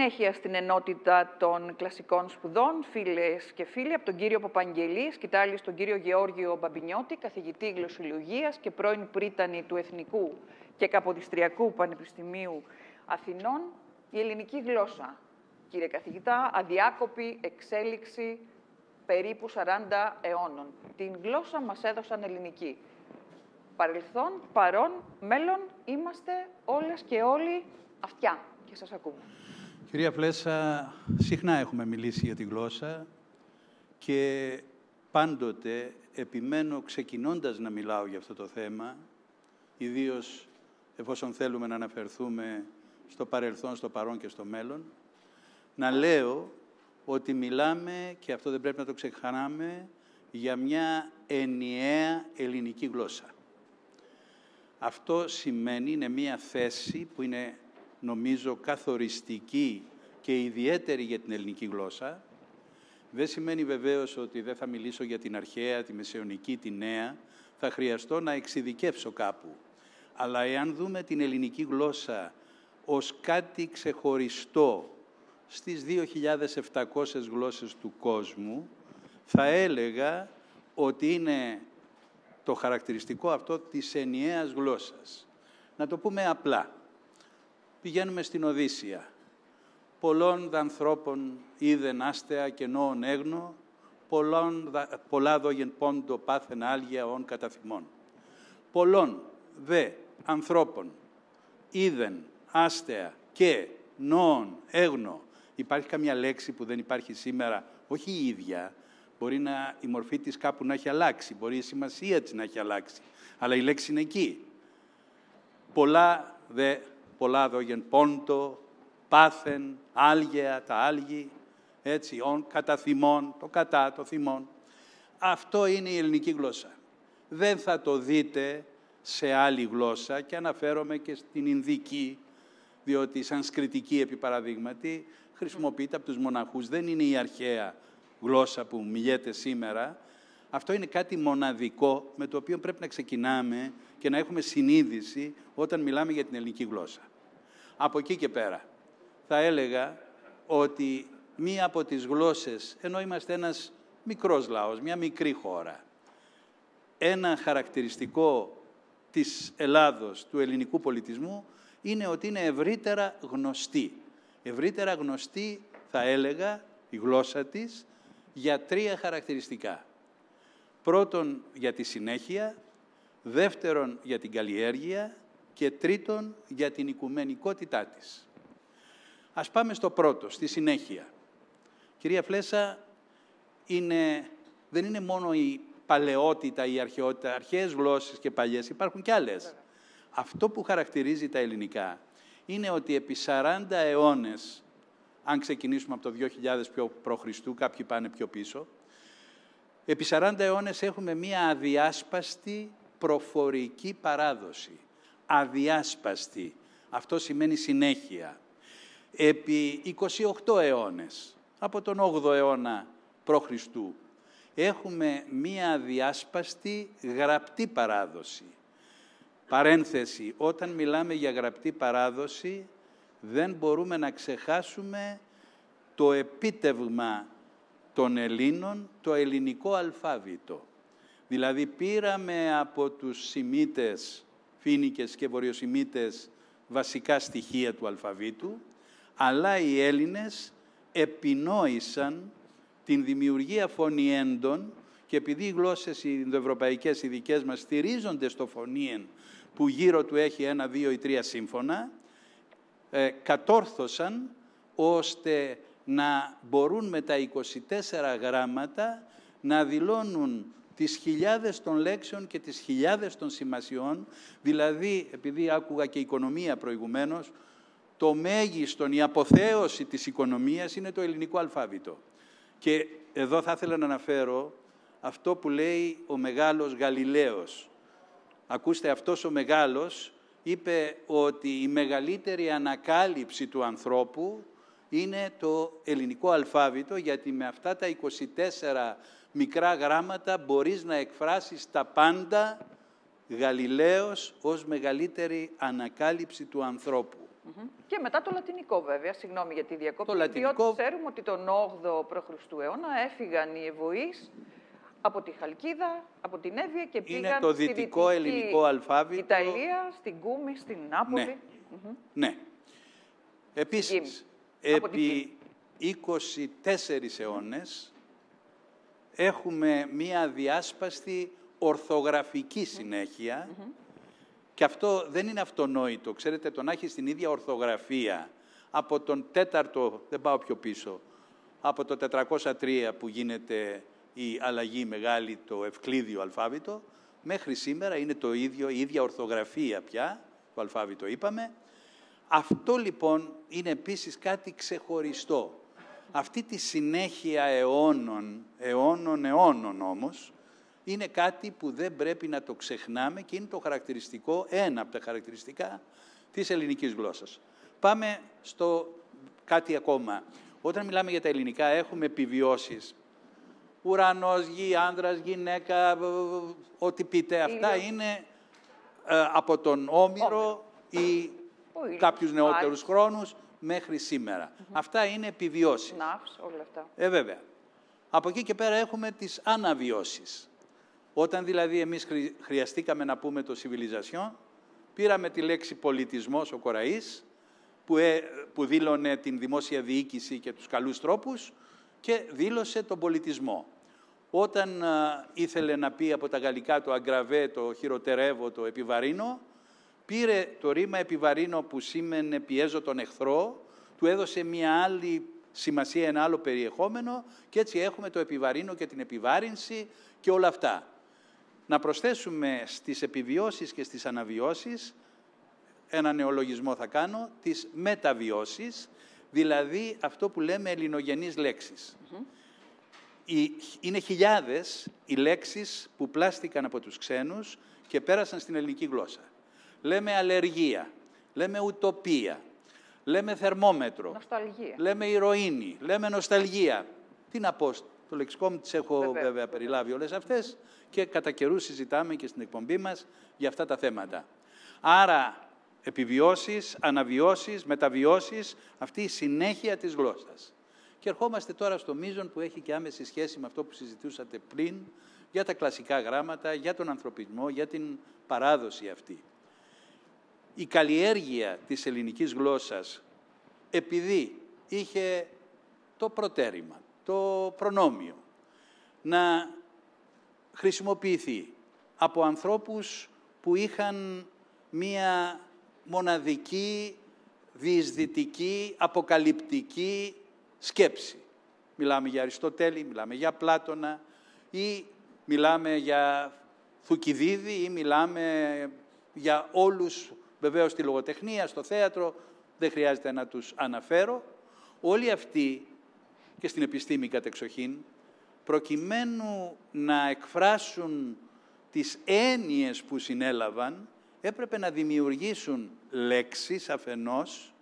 Συνέχεια στην ενότητα των κλασικών σπουδών, φίλες και φίλοι, από τον κύριο Παπαγγελής, σκητάλη στον κύριο Γεώργιο Μπαμπινιώτη, καθηγητή γλωσσολογίας και πρώην πρίτανη του Εθνικού και Καποδιστριακού Πανεπιστημίου Αθηνών, η ελληνική γλώσσα. Κύριε καθηγητά, αδιάκοπη εξέλιξη περίπου 40 αιώνων. Την γλώσσα μας έδωσαν ελληνική. Παρελθόν, παρόν, μέλλον, είμαστε όλες και όλοι αυτιά και σας ακούμε. Κυρία Φλέσσα, συχνά έχουμε μιλήσει για τη γλώσσα και πάντοτε επιμένω ξεκινώντας να μιλάω για αυτό το θέμα, ιδίως εφόσον θέλουμε να αναφερθούμε στο παρελθόν, στο παρόν και στο μέλλον, να λέω ότι μιλάμε, και αυτό δεν πρέπει να το ξεχανάμε, για μια ενιαία ελληνική γλώσσα. Αυτό σημαίνει, είναι μια θέση που είναι νομίζω καθοριστική και ιδιαίτερη για την ελληνική γλώσσα. Δεν σημαίνει βεβαίως ότι δεν θα μιλήσω για την αρχαία, τη μεσαιωνική, τη νέα. Θα χρειαστώ να εξειδικεύσω κάπου. Αλλά εάν δούμε την ελληνική γλώσσα ως κάτι ξεχωριστό στις 2.700 γλώσσες του κόσμου, θα έλεγα ότι είναι το χαρακτηριστικό αυτό της ενιαίας γλώσσας. Να το πούμε απλά. Πηγαίνουμε στην Οδύσσια. Πολλών ανθρώπων είδεν άστεα και νόων έγνο, πολλών, πολλά δόγεν πόντο πάθεν άλγια όν θυμών. Πολλών δε ανθρώπων είδεν άστεα και νόων έγνο. Υπάρχει καμιά λέξη που δεν υπάρχει σήμερα, όχι η ίδια, μπορεί να, η μορφή της κάπου να έχει αλλάξει, μπορεί η σημασία της να έχει αλλάξει, αλλά η λέξη είναι εκεί. Πολλά δε πολλά δόγεν πόντο, πάθεν, άλγεα, τα άλγη, έτσι, ον κατά θυμών, το κατά, το θυμών. Αυτό είναι η ελληνική γλώσσα. Δεν θα το δείτε σε άλλη γλώσσα και αναφέρομαι και στην Ινδική, διότι η Σανσκριτική, επί παραδείγματι, χρησιμοποιείται από τους μοναχούς. Δεν είναι η αρχαία γλώσσα που μιλιέται σήμερα. Αυτό είναι κάτι μοναδικό με το οποίο πρέπει να ξεκινάμε και να έχουμε συνείδηση όταν μιλάμε για την ελληνική γλώσσα. Από εκεί και πέρα θα έλεγα ότι μία από τις γλώσσες, ενώ είμαστε ένας μικρός λαός, μια μικρή χώρα, ένα χαρακτηριστικό της Ελλάδος, του ελληνικού πολιτισμού, είναι ότι είναι ευρύτερα γνωστή. Ευρύτερα γνωστή, θα έλεγα, η γλώσσα της, για τρία χαρακτηριστικά. Πρώτον, για τη συνέχεια, δεύτερον, για την καλλιέργεια και τρίτον για την οικουμενικότητά της. Ας πάμε στο πρώτο, στη συνέχεια. Κυρία Φλέσα, είναι, δεν είναι μόνο η παλαιότητα, η αρχαιότητα, αρχαίες γλώσσες και παλιές, υπάρχουν κι άλλες. Αυτό που χαρακτηρίζει τα ελληνικά είναι ότι επί 40 αιώνες, αν ξεκινήσουμε από το 2000 πιο π.Χ., κάποιοι πάνε πιο πίσω, επί 40 αιώνες έχουμε μία αδιάσπαστη προφορική παράδοση αδιάσπαστη. Αυτό σημαίνει συνέχεια. Επί 28 αιώνες, από τον 8ο αιώνα π.Χ. έχουμε μία αδιάσπαστη γραπτή παράδοση. Παρένθεση, όταν μιλάμε για γραπτή παράδοση, δεν μπορούμε να ξεχάσουμε το επίτευγμα των Ελλήνων, το ελληνικό αλφάβητο. Δηλαδή πήραμε από τους Σημίτες Φίνικες και Βορειοσημίτες βασικά στοιχεία του αλφαβήτου, αλλά οι Έλληνες επινόησαν την δημιουργία φωνιέντων και επειδή οι γλώσσες οι ενδοευρωπαϊκές οι δικές μας στηρίζονται στο φωνήεν που γύρω του έχει ένα, δύο ή τρία σύμφωνα, ε, κατόρθωσαν ώστε να μπορούν με τα 24 γράμματα να δηλώνουν τις χιλιάδες των λέξεων και τις χιλιάδες των σημασιών, δηλαδή, επειδή άκουγα και οικονομία προηγουμένως, το μέγιστον, η αποθέωση της οικονομίας είναι το ελληνικό αλφάβητο. Και εδώ θα ήθελα να αναφέρω αυτό που λέει ο μεγάλος Γαλιλαίος. Ακούστε, αυτός ο μεγάλος είπε ότι η μεγαλύτερη ανακάλυψη του ανθρώπου είναι το ελληνικό αλφάβητο, γιατί με αυτά τα 24 μικρά γράμματα μπορείς να εκφράσεις τα πάντα Γαλιλαίος ως μεγαλύτερη ανακάλυψη του ανθρώπου. Και μετά το λατινικό βέβαια, συγγνώμη για τη διακόπτη, Το λατινικό- διότι ξέρουμε ότι τον 8ο π.Χ. αιώνα έφυγαν οι Ευωείς από τη Χαλκίδα, από την Εύβοια και Είναι πήγαν το στη δυτικό δυτική ελληνικό αλφάβητο. Ιταλία, στην Κούμη, στην Νάπολη. Ναι. Ναι. Επίσης, Γήμη. Από την επί 24 αιώνες έχουμε μία διάσπαστη ορθογραφική συνέχεια και αυτό δεν είναι αυτονόητο. Ξέρετε, το να έχεις την ίδια ορθογραφία από τον τέταρτο, δεν πάω πιο πίσω, από το 403 που γίνεται η αλλαγή μεγάλη, το ευκλήδιο αλφάβητο, μέχρι σήμερα είναι το ίδιο, η ίδια ορθογραφία πια, το αλφάβητο είπαμε. Αυτό λοιπόν είναι επίσης κάτι ξεχωριστό. Αυτή τη συνέχεια αιώνων, αιώνων, αιώνων όμως, είναι κάτι που δεν πρέπει να το ξεχνάμε και είναι το χαρακτηριστικό, ένα από τα χαρακτηριστικά της ελληνικής γλώσσας. Πάμε στο κάτι ακόμα. Όταν μιλάμε για τα ελληνικά έχουμε επιβιώσεις. Ουρανός, γη, άνδρας, γυναίκα, β- β- ό,τι πείτε. Αυτά Ήλιος. είναι ε, από τον Όμηρο ή Ο ήλιος, κάποιους ο νεότερους Άρης. χρόνους μέχρι σήμερα. Αυτά είναι επιβιώσεις. Ναύς, όλα αυτά. Ε, βέβαια. Από εκεί και πέρα έχουμε τις αναβιώσεις. Όταν δηλαδή εμείς χρη- χρειαστήκαμε να πούμε το civilisation, πήραμε τη λέξη πολιτισμός ο Κοραής, που, ε, που δήλωνε την δημόσια διοίκηση και τους καλούς τρόπους και δήλωσε τον πολιτισμό. Όταν α, ήθελε να πει από τα γαλλικά το αγκραβέ, το χειροτερεύω, το επιβαρύνω, πήρε το ρήμα επιβαρύνω που σήμαινε πιέζω τον εχθρό, του έδωσε μια άλλη σημασία, ένα άλλο περιεχόμενο και έτσι έχουμε το επιβαρύνω και την επιβάρυνση και όλα αυτά. Να προσθέσουμε στις επιβιώσεις και στις αναβιώσεις ένα νεολογισμό θα κάνω, τις μεταβιώσεις, δηλαδή αυτό που λέμε ελληνογενείς λέξεις. Οι- Είναι χιλιάδες οι λέξεις που πλάστηκαν από τους ξένους και πέρασαν στην ελληνική γλώσσα. Λέμε αλλεργία, λέμε ουτοπία, λέμε θερμόμετρο, Νοσταλγία. λέμε ηρωίνη, λέμε νοσταλγία. Τι να πω, το λεξικό μου τις έχω Βεβαίως, βέβαια περιλάβει όλες αυτές και κατά καιρούς συζητάμε και στην εκπομπή μας για αυτά τα θέματα. Άρα, επιβιώσεις, αναβιώσεις, μεταβιώσεις, αυτή η συνέχεια της γλώσσας. Και ερχόμαστε τώρα στο μείζον που έχει και άμεση σχέση με αυτό που συζητούσατε πριν, για τα κλασικά γράμματα, για τον ανθρωπισμό, για την παράδοση αυτή. Η καλλιέργεια της ελληνικής γλώσσας, επειδή είχε το προτέρημα, το προνόμιο, να χρησιμοποιηθεί από ανθρώπους που είχαν μία μοναδική, διεισδυτική, αποκαλυπτική σκέψη. Μιλάμε για Αριστοτέλη, μιλάμε για Πλάτωνα ή μιλάμε για Θουκυδίδη ή μιλάμε για όλους, βεβαίως στη λογοτεχνία, στο θέατρο, δεν χρειάζεται να τους αναφέρω. Όλοι αυτοί και στην επιστήμη κατεξοχήν, προκειμένου να εκφράσουν τις έννοιες που συνέλαβαν, έπρεπε να δημιουργήσουν λέξεις αφενός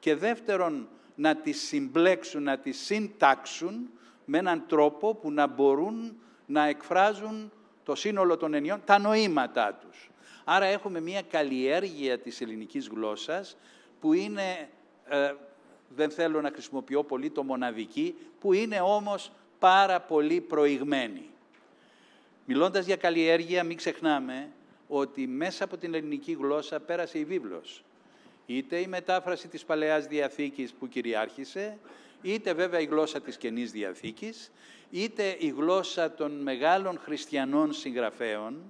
και δεύτερον να τις συμπλέξουν, να τις συντάξουν με έναν τρόπο που να μπορούν να εκφράζουν το σύνολο των ενιών, τα νοήματά τους. Άρα έχουμε μια καλλιέργεια της ελληνικής γλώσσας που είναι, ε, δεν θέλω να χρησιμοποιώ πολύ το μοναδική, που είναι όμως πάρα πολύ προηγμένη. Μιλώντας για καλλιέργεια, μην ξεχνάμε ότι μέσα από την ελληνική γλώσσα πέρασε η βίβλος. Είτε η μετάφραση της Παλαιάς Διαθήκης που κυριάρχησε, είτε βέβαια η γλώσσα της Καινής Διαθήκης, είτε η γλώσσα των μεγάλων χριστιανών συγγραφέων.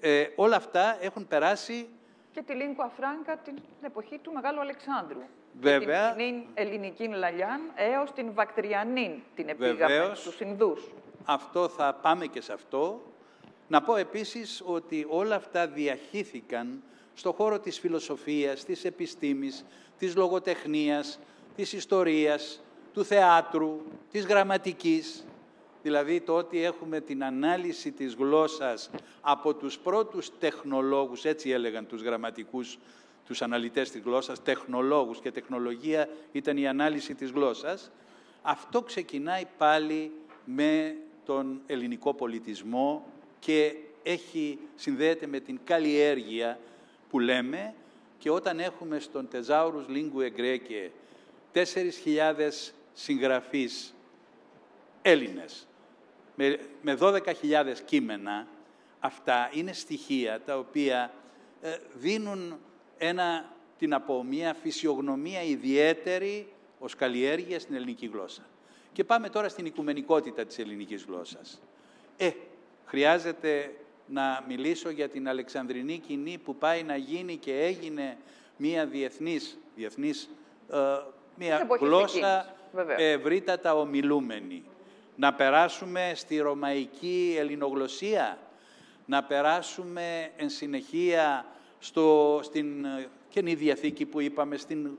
Ε, όλα αυτά έχουν περάσει Και τη Λίγκουα Φράγκα την εποχή του Μεγάλου Αλεξάνδρου. Βέβαια. Και την ελληνική λαλιάν έως την Βακτριανή την επίγαμε Βεβαίως. στους Ινδούς. Αυτό θα πάμε και σε αυτό. Να πω επίσης ότι όλα αυτά διαχύθηκαν στο χώρο της φιλοσοφίας, της επιστήμης, της λογοτεχνίας, της ιστορίας, του θεάτρου, της γραμματικής. Δηλαδή το ότι έχουμε την ανάλυση της γλώσσας από τους πρώτους τεχνολόγους, έτσι έλεγαν τους γραμματικούς, τους αναλυτές της γλώσσας, τεχνολόγους και τεχνολογία ήταν η ανάλυση της γλώσσας, αυτό ξεκινάει πάλι με τον ελληνικό πολιτισμό και έχει, συνδέεται με την καλλιέργεια που λέμε και όταν έχουμε στον Τεζάουρους Λίγκου Γκρέκε 4.000 συγγραφείς Έλληνες με, με 12.000 κείμενα, αυτά είναι στοιχεία τα οποία ε, δίνουν ένα, την από μια φυσιογνωμία ιδιαίτερη ως καλλιέργεια στην ελληνική γλώσσα. Και πάμε τώρα στην οικουμενικότητα της ελληνικής γλώσσας. Ε, χρειάζεται να μιλήσω για την Αλεξανδρινή κοινή που πάει να γίνει και έγινε μία διεθνής, διεθνής ε, μία γλώσσα ευρύτατα ομιλούμενη. Να περάσουμε στη ρωμαϊκή ελληνογλωσία, να περάσουμε εν συνεχεία στο, στην ε, Καινή Διαθήκη που είπαμε, στην,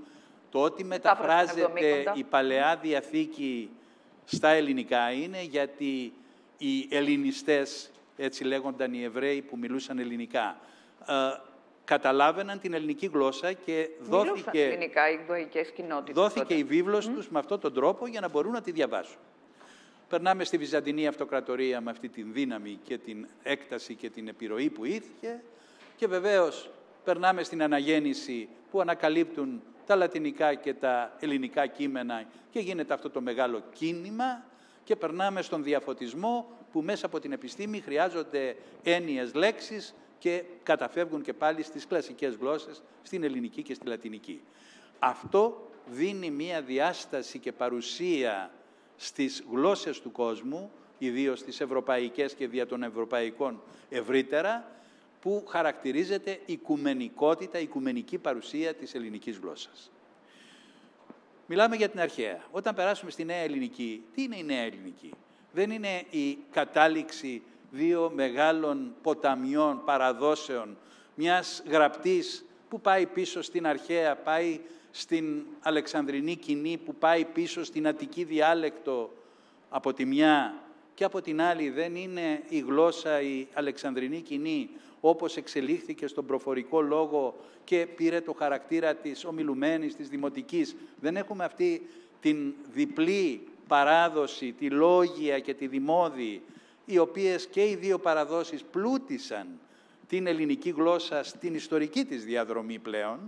το ότι μεταφράζεται η Παλαιά Διαθήκη στα ελληνικά είναι γιατί οι ελληνιστές, έτσι λέγονταν οι Εβραίοι που μιλούσαν ελληνικά, ε, καταλάβαιναν την ελληνική γλώσσα και δόθηκε, ελληνικά οι κοινότητες δόθηκε η βίβλος mm. τους με αυτόν τον τρόπο για να μπορούν να τη διαβάσουν. Περνάμε στη Βυζαντινή Αυτοκρατορία με αυτή την δύναμη και την έκταση και την επιρροή που ήρθε και βεβαίως περνάμε στην Αναγέννηση που ανακαλύπτουν τα λατινικά και τα ελληνικά κείμενα και γίνεται αυτό το μεγάλο κίνημα και περνάμε στον διαφωτισμό που μέσα από την επιστήμη χρειάζονται έννοιες λέξεις και καταφεύγουν και πάλι στις κλασικές γλώσσες, στην ελληνική και στη λατινική. Αυτό δίνει μία διάσταση και παρουσία στις γλώσσες του κόσμου, ιδίως στις ευρωπαϊκές και δια των ευρωπαϊκών ευρύτερα, που χαρακτηρίζεται οικουμενικότητα, οικουμενική παρουσία της ελληνικής γλώσσας. Μιλάμε για την αρχαία. Όταν περάσουμε στη νέα ελληνική, τι είναι η νέα ελληνική; Δεν είναι η κατάληξη δύο μεγάλων ποταμιών, παραδόσεων, μιας γραπτής που πάει πίσω στην αρχαία, πάει στην Αλεξανδρινή κοινή, που πάει πίσω στην Αττική διάλεκτο από τη μια και από την άλλη δεν είναι η γλώσσα η Αλεξανδρινή κοινή όπως εξελίχθηκε στον προφορικό λόγο και πήρε το χαρακτήρα της ομιλουμένης, της δημοτικής. Δεν έχουμε αυτή την διπλή παράδοση, τη λόγια και τη δημόδη, οι οποίες και οι δύο παραδόσεις πλούτησαν την ελληνική γλώσσα στην ιστορική της διαδρομή πλέον,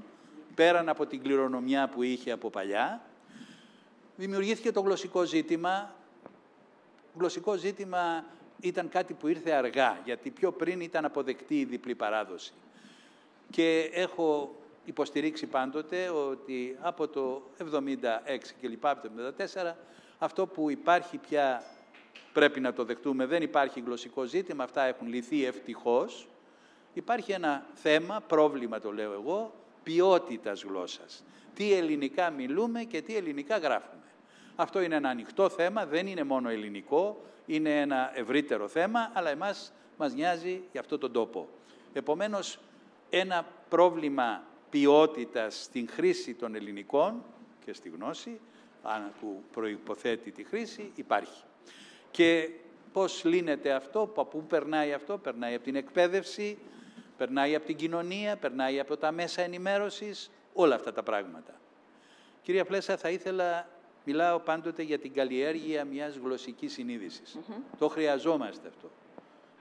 πέραν από την κληρονομιά που είχε από παλιά. Δημιουργήθηκε το γλωσσικό ζήτημα. Γλωσσικό ζήτημα ήταν κάτι που ήρθε αργά, γιατί πιο πριν ήταν αποδεκτή η διπλή παράδοση. Και έχω υποστηρίξει πάντοτε ότι από το 76 και λοιπά, από το 74, αυτό που υπάρχει πια πρέπει να το δεχτούμε, δεν υπάρχει γλωσσικό ζήτημα, αυτά έχουν λυθεί ευτυχώς. Υπάρχει ένα θέμα, πρόβλημα το λέω εγώ, ποιότητας γλώσσας. Τι ελληνικά μιλούμε και τι ελληνικά γράφουμε. Αυτό είναι ένα ανοιχτό θέμα, δεν είναι μόνο ελληνικό, είναι ένα ευρύτερο θέμα, αλλά εμάς μας νοιάζει για αυτό τον τόπο. Επομένως, ένα πρόβλημα ποιότητας στην χρήση των ελληνικών και στη γνώση, που προϋποθέτει τη χρήση, υπάρχει. Και πώς λύνεται αυτό, από πού περνάει αυτό, περνάει από την εκπαίδευση, περνάει από την κοινωνία, περνάει από τα μέσα ενημέρωσης, όλα αυτά τα πράγματα. Κυρία Πλέσα, θα ήθελα Μιλάω πάντοτε για την καλλιέργεια μιας γλωσσικής συνείδησης. Το χρειαζόμαστε αυτό.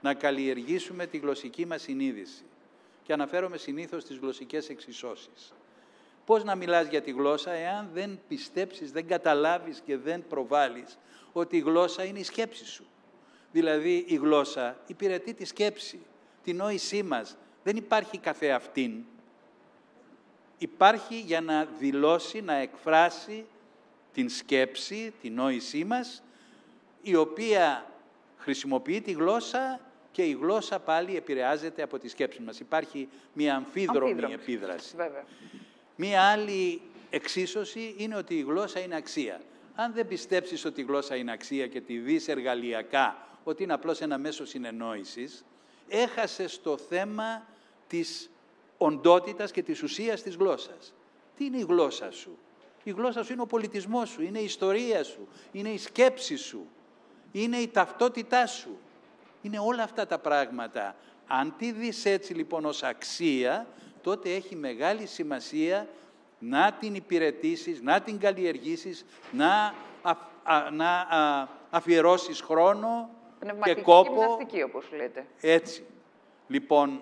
Να καλλιεργήσουμε τη γλωσσική μας συνείδηση. Και αναφέρομαι συνήθως στις γλωσσικές εξισώσεις. Πώς να μιλάς για τη γλώσσα εάν δεν πιστέψεις, δεν καταλάβεις και δεν προβάλλεις ότι η γλώσσα είναι η σκέψη σου. Δηλαδή η γλώσσα υπηρετεί τη σκέψη, τη νόησή μας. Δεν υπάρχει καθεαυτήν. Υπάρχει για να δηλώσει, να εκφράσει την σκέψη, την νόησή μας, η οποία χρησιμοποιεί τη γλώσσα και η γλώσσα πάλι επηρεάζεται από τη σκέψη μας. Υπάρχει μία αμφίδρομη, επίδραση. Βέβαια. Μία άλλη εξίσωση είναι ότι η γλώσσα είναι αξία. Αν δεν πιστέψεις ότι η γλώσσα είναι αξία και τη δεις εργαλειακά, ότι είναι απλώς ένα μέσο συνεννόησης, έχασες το θέμα της οντότητας και της ουσίας της γλώσσας. Τι είναι η γλώσσα σου; Η γλώσσα σου είναι ο πολιτισμός σου, είναι η ιστορία σου, είναι η σκέψη σου, είναι η ταυτότητά σου. Είναι όλα αυτά τα πράγματα. Αν τη δεις έτσι λοιπόν ως αξία, τότε έχει μεγάλη σημασία να την υπηρετήσεις, να την καλλιεργήσεις, να, να α, αφιερώσεις χρόνο και κόπο. γυμναστική όπως λέτε. Έτσι. Λοιπόν,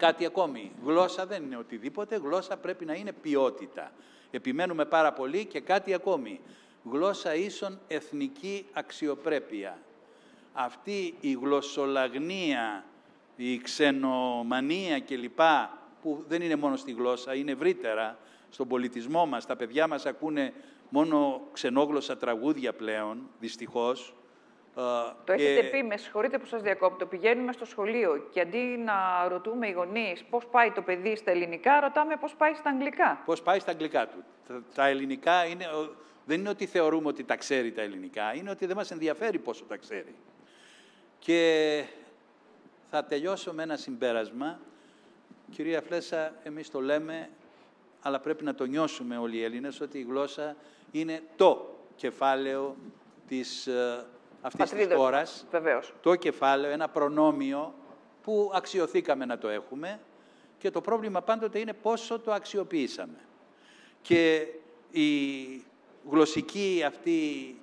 Κάτι ακόμη. Γλώσσα δεν είναι οτιδήποτε, γλώσσα πρέπει να είναι ποιότητα. Επιμένουμε πάρα πολύ και κάτι ακόμη. Γλώσσα ίσον εθνική αξιοπρέπεια. Αυτή η γλωσσολαγνία, η ξενομανία κλπ. που δεν είναι μόνο στη γλώσσα, είναι ευρύτερα στον πολιτισμό μας. Τα παιδιά μας ακούνε μόνο ξενόγλωσσα τραγούδια πλέον, δυστυχώς. Ε, το έχετε πει, με συγχωρείτε που σας διακόπτω, πηγαίνουμε στο σχολείο και αντί να ρωτούμε οι γονείς πώς πάει το παιδί στα ελληνικά, ρωτάμε πώς πάει στα αγγλικά. Πώς πάει στα αγγλικά του. Τα, ελληνικά είναι, δεν είναι ότι θεωρούμε ότι τα ξέρει τα ελληνικά, είναι ότι δεν μας ενδιαφέρει πόσο τα ξέρει. Και θα τελειώσω με ένα συμπέρασμα. Κυρία Φλέσσα, εμείς το λέμε, αλλά πρέπει να το νιώσουμε όλοι οι Έλληνες, ότι η γλώσσα είναι το κεφάλαιο της ε, αυτής της χώρας, το κεφάλαιο, ένα προνόμιο που αξιοθήκαμε να το έχουμε και το πρόβλημα πάντοτε είναι πόσο το αξιοποιήσαμε. Και η γλωσσική αυτή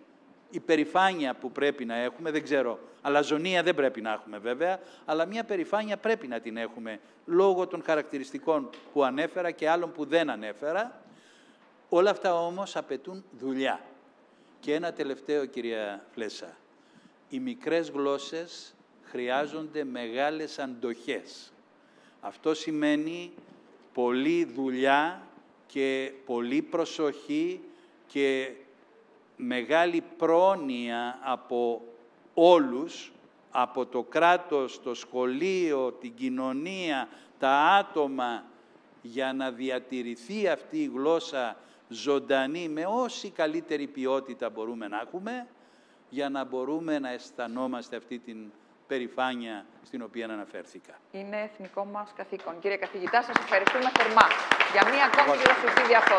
υπερηφάνεια που πρέπει να έχουμε, δεν ξέρω, αλαζονία δεν πρέπει να έχουμε βέβαια, αλλά μια περηφάνεια πρέπει να την έχουμε λόγω των χαρακτηριστικών που ανέφερα και άλλων που δεν ανέφερα. Όλα αυτά όμως απαιτούν δουλειά. Και ένα τελευταίο, κυρία Φλέσσα οι μικρές γλώσσες χρειάζονται μεγάλες αντοχές. Αυτό σημαίνει πολλή δουλειά και πολλή προσοχή και μεγάλη πρόνοια από όλους, από το κράτος, το σχολείο, την κοινωνία, τα άτομα, για να διατηρηθεί αυτή η γλώσσα ζωντανή με όση καλύτερη ποιότητα μπορούμε να έχουμε για να μπορούμε να αισθανόμαστε αυτή την περηφάνεια στην οποία αναφέρθηκα. Είναι εθνικό μας καθήκον. Κύριε καθηγητά, σας ευχαριστούμε θερμά για μία ακόμη γλωσσική αυτό.